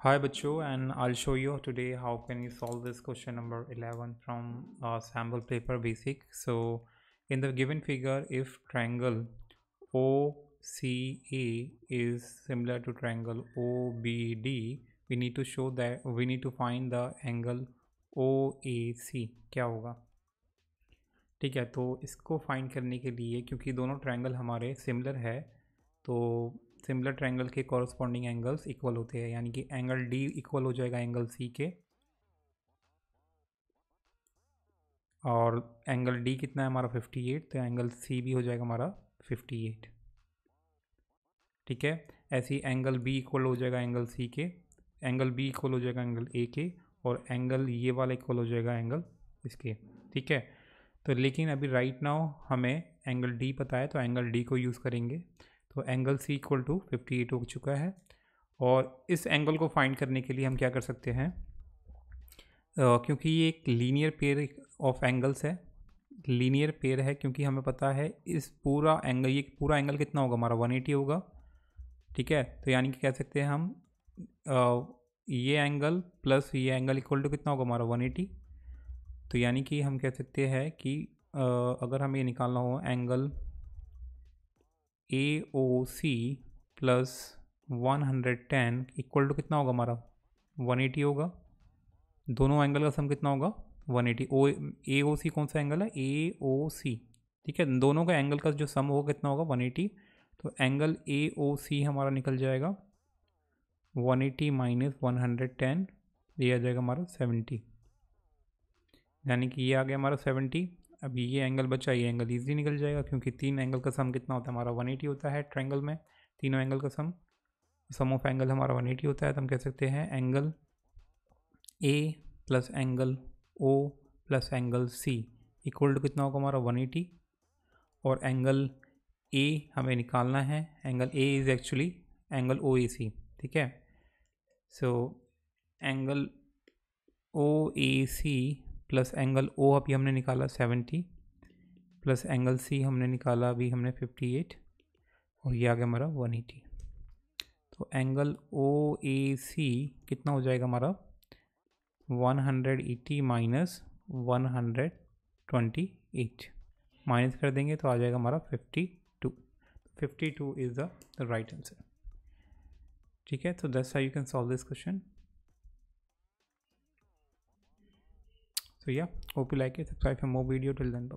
High बच्चो and I show you today how can you solve this question number eleven from sample paper basic so in the given figure if triangle O C A is similar to triangle O B D we need to show that we need to find the angle O A C क्या होगा? ठीक है तो इसको find करने के लिए, क्योंकि दोनों ट्रैंगल हमारे सिमिलर है तो सिमिलर ट्रायंगल के कॉरस्पॉन्डिंग एंगल्स इक्वल होते हैं, यानी कि एंगल डी इक्वल हो जाएगा एंगल सी के। और एंगल डी कितना है? हमारा 58 तो एंगल सी भी हो जाएगा हमारा 58 ठीक है? ऐसे ही एंगल बी इक्वल हो जाएगा एंगल सी के एंगल बी इक्वल हो जाएगा एंगल ए के, और एंगल ये वाला इक्वल हो जाएगा एंगल इसके। ठीक है? तो लेकिन अभी राइट नाउ हमें एंगल डी पता है तो एंगल डी को यूज़ करेंगे। तो angle C equal to fifty eight हो चुका है। और इस एंगल को फाइंड करने के लिए हम क्या कर सकते हैं? Uh, क्योंकि ये एक लीनियर पेयर ऑफ़ एंगल्स है। लीनियर पेयर है क्योंकि हमें पता है इस पूरा एंगल ये पूरा एंगल कितना होगा? हमारा 180 होगा। ठीक है? तो यानी कि कह सकते हैं हम आ, ये एंगल प्लस ये एंगल इक्वल टू कितना होगा? हमारा 180 तो यानी कि हम कह सकते हैं कि आ, अगर हमें निकालना हो angle A O C plus one hundred ten equal to कितना होगा हमारा? वन एटी होगा। दोनों एंगल का सम कितना होगा? वन एटी ओ ए ओ सी कौन सा एंगल है? ए ओ सी ठीक है? दोनों का एंगल का जो सम होगा कितना होगा? वन एटी तो एंगल ए ओ सी हमारा निकल जाएगा। One eighty minus one hundred ten ये आ जाएगा हमारा सेवेंटी यानी कि ये आ गया हमारा सेवेंटी अब ये एंगल बचा, ये एंगल ईजी निकल जाएगा, क्योंकि तीन एंगल का सम कितना होता है? हमारा 180 होता है ट्रायंगल में, तीनों एंगल का सम सम ऑफ़ एंगल हमारा 180 होता है तो हम कह सकते हैं angle A plus angle O plus angle C equal to कितना होगा हमारा 180 और एंगल ए हमें निकालना है angle A is actually angle O A C ठीक है? So angle O A C plus angle O अभी हमने निकाला सेवेंटी, प्लस एंगल सी हमने निकाला अभी हमने फिफ्टी एट, और ये आ गया हमारा वन एटी। तो एंगल ओ ए सी कितना हो जाएगा हमारा? One hundred eighty minus one hundred twenty eight. Minus कर देंगे तो आ जाएगा हमारा fifty two. Fifty two is the right answer. ठीक है तो that's how you can solve this question. So yeah hope you like it. Subscribe for more video. Till then